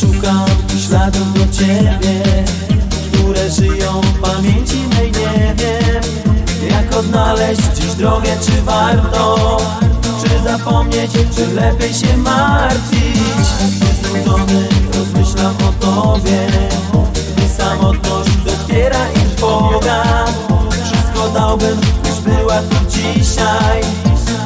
Szukam śladów do ciebie Które żyją w pamięci mej Nie wiem jak odnaleźć dziś drogę Czy warto, czy zapomnieć Czy lepiej się martwić? Znudzony rozmyślam o tobie Gdy samotność dopiera i trwoga Wszystko dałbym, byś była tu dzisiaj.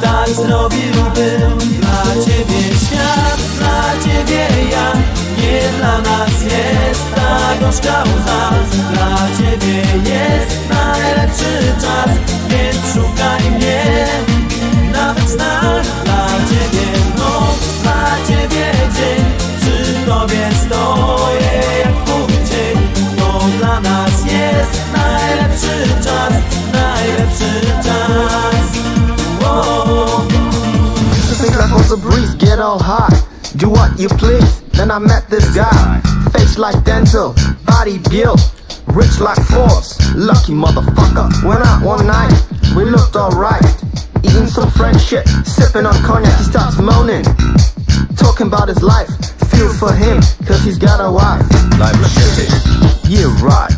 Tak zrobiłbym dla ciebie świat Dla ciebie ja, nie dla nas jest ta gorzka łza Dla ciebie jest najlepszy czas. Więc szukaj mnie nawet w snach Dla ciebie noc, dla ciebie dzień. Przy tobie stoję jak pół dzień To dla nas jest najlepszy czas Najlepszy czas. To think was a breeze, get all hot, do what you please. Then I met this guy, face like Denzel, body built, rich like Forbes, lucky motherfucker. Went out one night, we looked alright, eating some French shit, sipping on cognac. He starts moaning, talking about his life. Feel for him, cause he's got a wife. Life is shitty. Yeah, right.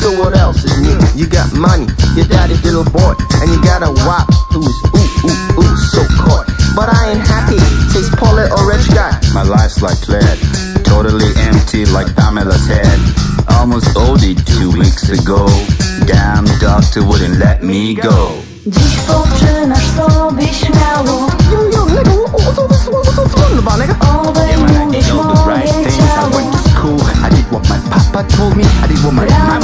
So what else is new? You got money, your daddy's little boy, and you got a wife who's ooh My life's like lead, totally empty like Pamela's head. Almost OD two weeks ago. Damn doctor wouldn't let me go. Dziś poczynasz sobie śmiało. Obejmujesz moje ciało. I did what my papa told me, I did what my mama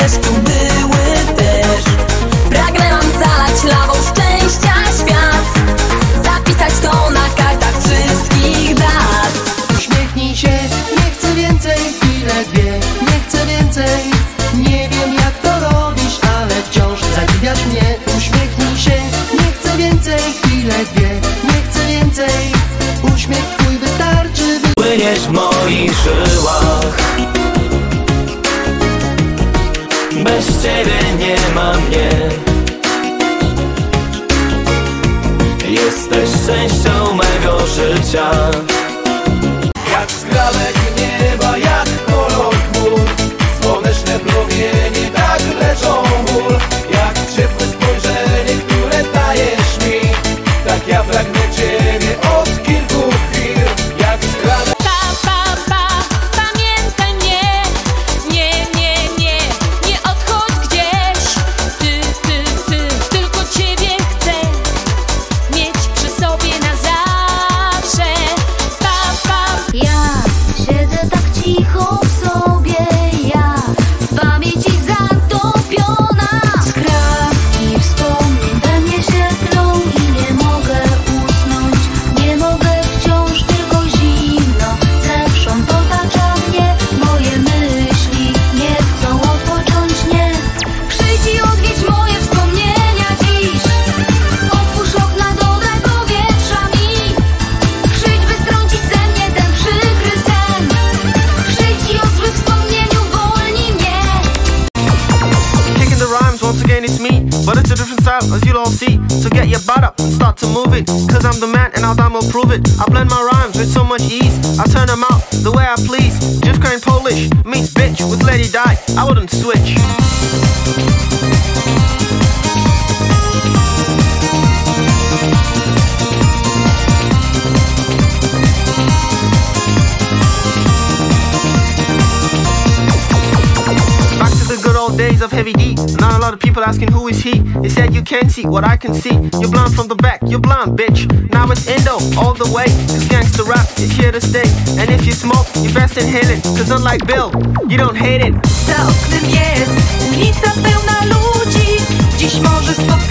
w deszczu były też Pragnę nam zalać lawą szczęścia świat. Zapisać to na kartach wszystkich dat. Uśmiechnij się, nie chcę więcej, chwilę dwie, nie chcę więcej Nie wiem jak to robisz, ale wciąż zadziwiasz mnie. Uśmiechnij się, nie chcę więcej, chwilę dwie, nie chcę więcej Uśmiech twój wystarczy, by Płyniesz w moich żyłach Bez ciebie nie ma mnie. Jesteś częścią mego życia. Jak skrawek nieba, jak again it's me But it's a different style, as you'll all see. So get your butt up and start to move it Cause I'm the man and I'll time will prove it. I blend my rhymes with so much ease I turn them out the way I please. Just Polish meets bitch with Lady Di I wouldn't switch of Heavy D. Now a lot of people asking who is he. He said you can't see what I can see. You're blind from the back, you're blind, bitch. Now it's Indo all the way. Cause gangster rap is here to stay. And if you smoke, you best inhale it. Cause unlike Bill, you don't hate it. Dziś może spokojnie